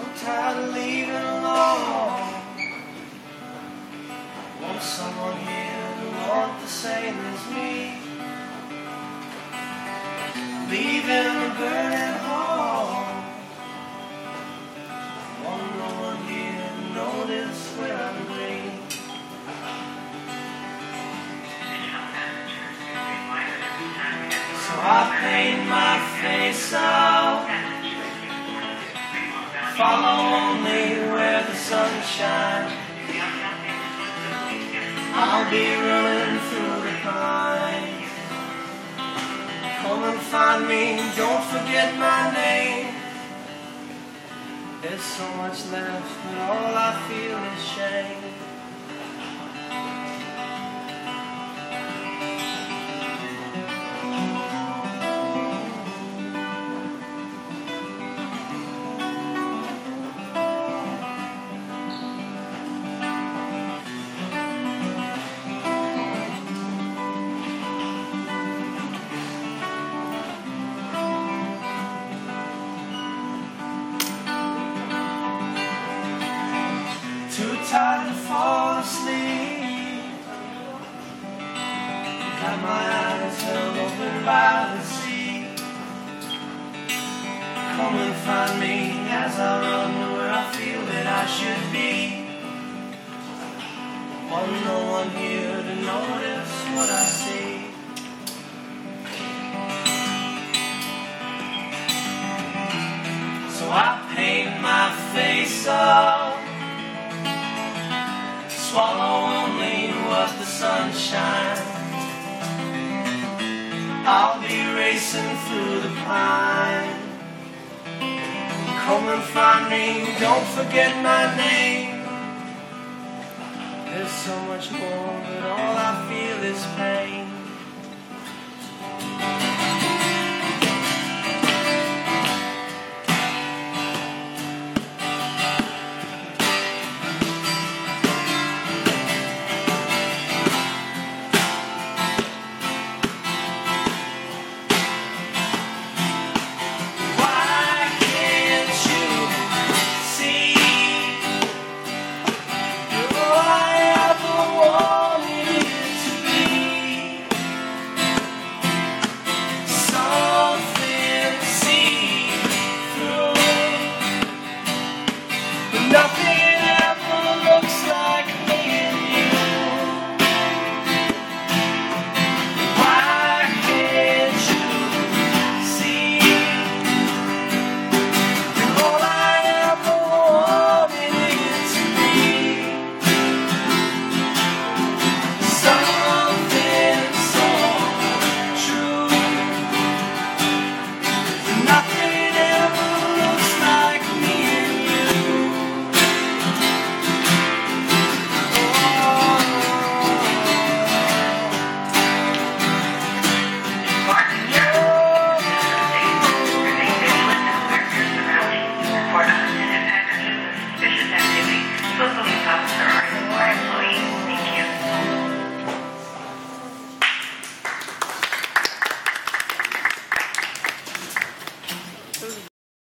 Tired of leaving alone. Want someone here to want the same as me. Leaving a burning home. Want no one here to notice where I'm green. So I paint my face out. Follow only where the sun shines. I'll be running through the pines. Come and find me, don't forget my name. There's so much left, but all I feel is shame. Fall asleep. Got my eyes held open by the sea. Come and find me as I run where I feel that I should be. Want no one here to notice what I see. So I paint my face up. Swallow only what the sun shines. I'll be racing through the pine. Come and find me, don't forget my name. There's so much more, but all I feel is pain.